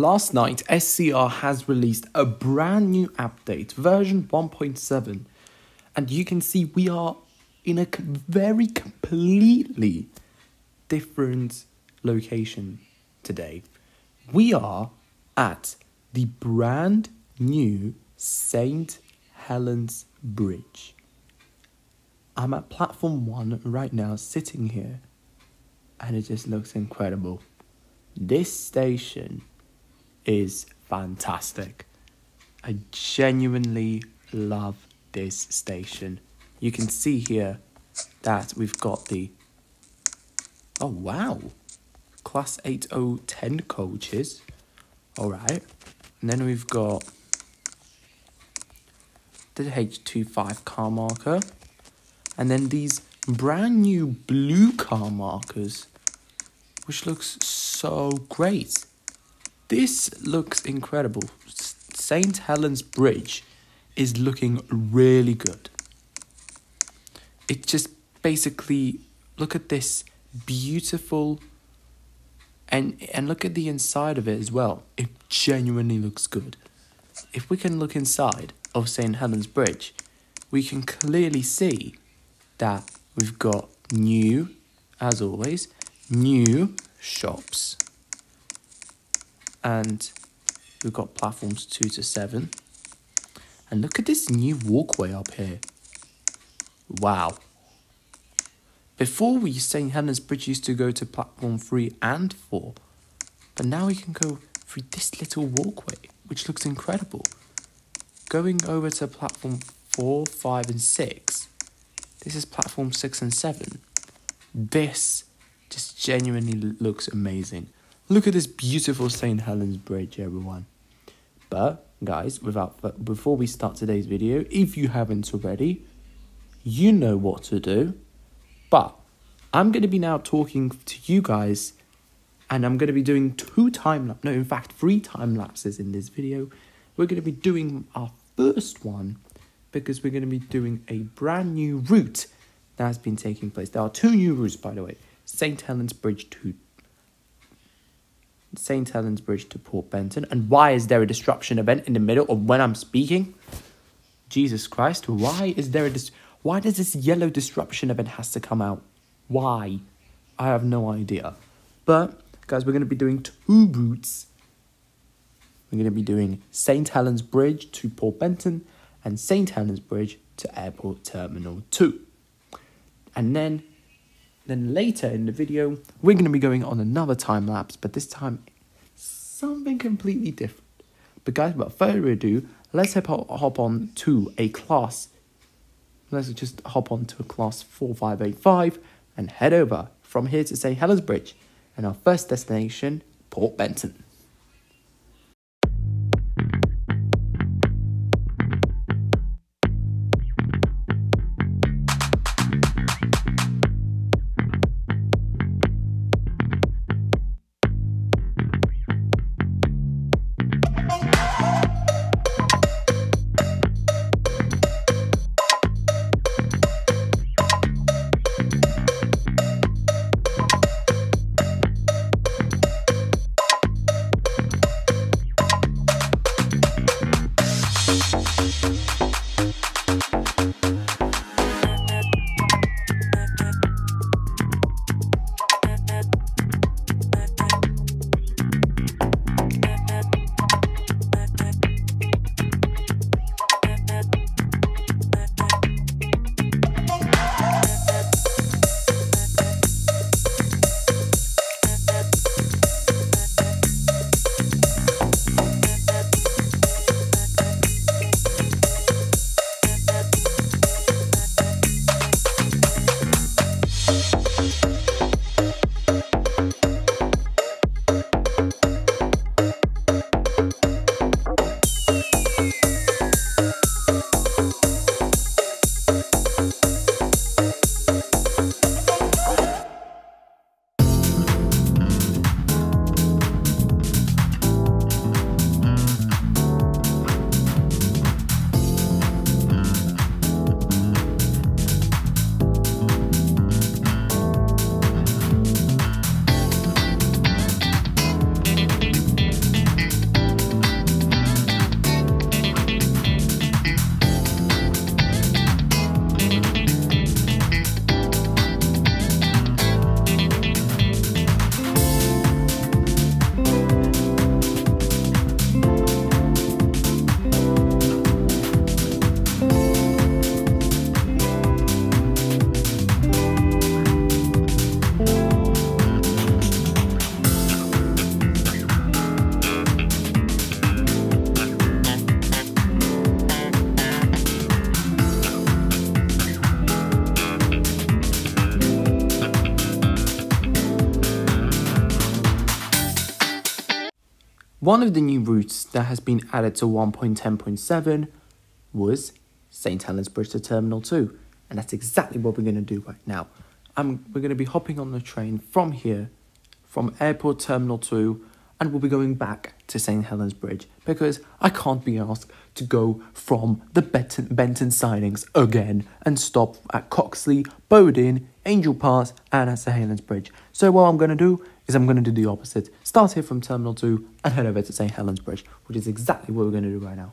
last night SCR has released a brand new update, version 1.7, and you can see we are in a very completely different location today. We are at the brand new St. Helens Bridge. I'm at platform one right now, sitting here, and it just looks incredible. This station is fantastic. I genuinely love this station. You can see here that we've got the oh wow class 8010 coaches all right and then we've got the H25 car marker and then these brand new blue car markers which looks so great this looks incredible St. Helens Bridge is looking really good it just basically look at this beautiful and and look at the inside of it as well. It genuinely looks good. If we can look inside of St. Helens Bridge, we can clearly see that we've got new, as always, new shops. And we've got platforms two to seven. And look at this new walkway up here. Wow. Before we St. Bridge used to go to platform 3 and 4, but now we can go through this little walkway, which looks incredible. Going over to platform 4, 5 and 6, this is platform 6 and 7. This just genuinely looks amazing. Look at this beautiful St. Helens Bridge, everyone. But, guys, without before we start today's video, if you haven't already, you know what to do. But I'm going to be now talking to you guys, and I'm going to be doing two time lapse. No, in fact, three time lapses in this video. We're going to be doing our first one because we're going to be doing a brand new route that has been taking place. There are two new routes, by the way St. Helens Bridge to St. Helens Bridge to Port Benton. And why is there a disruption event in the middle of when I'm speaking? Jesus Christ, why is there a dis- why does this yellow disruption event has to come out? Why? I have no idea. But guys, we're going to be doing two routes. We're going to be doing St. Helens Bridge to Port Benton and St. Helens Bridge to Airport Terminal 2. And then then later in the video, we're going to be going on another time lapse, but this time something completely different. But guys, without further ado, let's hop, hop on to a class let's just hop on to a class 4585 and head over from here to St. Helens Bridge and our first destination, Port Benton. One of the new routes that has been added to 1.10.7 was St. Helens Bridge to Terminal 2. And that's exactly what we're going to do right now. I'm, we're going to be hopping on the train from here, from Airport Terminal 2, and we'll be going back to St. Helens Bridge because I can't be asked to go from the Benton, Benton sidings again and stop at Coxly, Bodin, Angel Pass, and at St. Helens Bridge. So, what I'm going to do is I'm going to do the opposite. Start here from Terminal 2 and head over to St. Helens Bridge, which is exactly what we're going to do right now.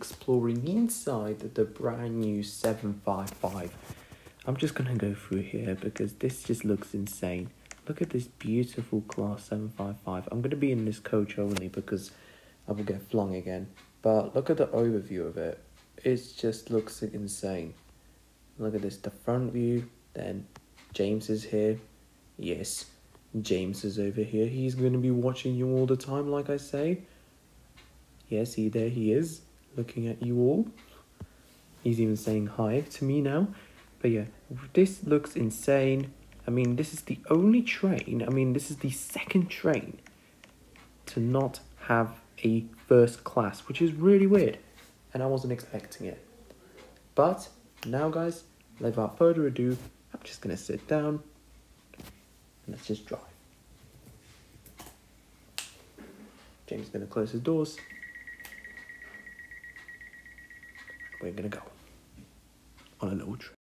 Exploring inside the brand new 755. I'm just going to go through here because this just looks insane. Look at this beautiful class 755. I'm going to be in this coach only because I will get flung again. But look at the overview of it. It just looks insane. Look at this, the front view. Then James is here. Yes, James is over here. He's going to be watching you all the time, like I say. Yes, he there he is looking at you all. He's even saying hi to me now. But yeah, this looks insane. I mean, this is the only train, I mean, this is the second train to not have a first class, which is really weird. And I wasn't expecting it. But now, guys, without further ado, I'm just gonna sit down and let's just drive. James is gonna close his doors. We're gonna go on a little trip.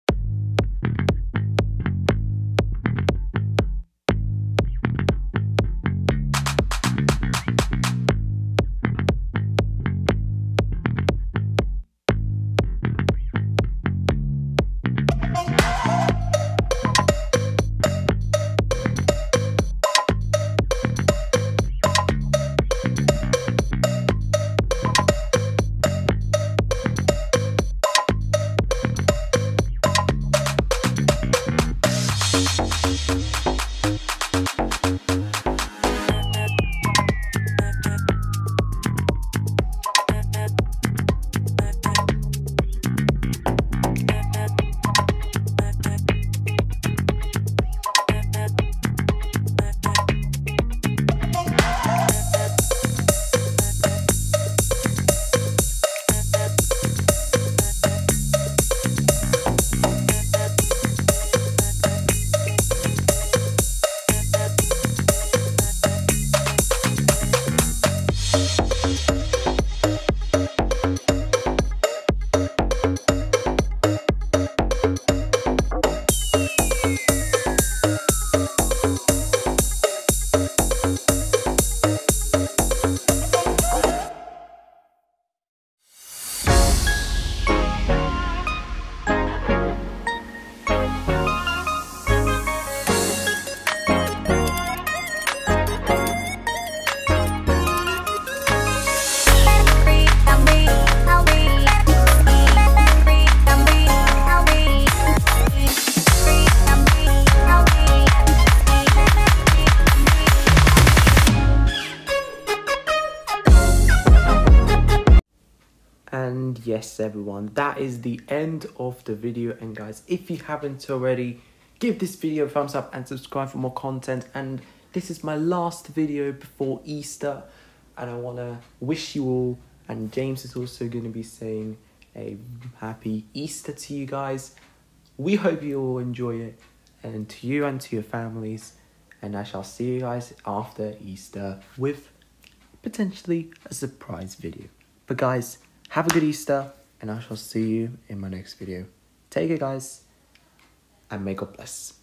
Yes, everyone, that is the end of the video. And guys, if you haven't already, give this video a thumbs up and subscribe for more content. And this is my last video before Easter. And I want to wish you all, and James is also going to be saying a happy Easter to you guys. We hope you all enjoy it. And to you and to your families. And I shall see you guys after Easter with potentially a surprise video. But guys, have a good Easter, and I shall see you in my next video. Take care, guys, and may God bless.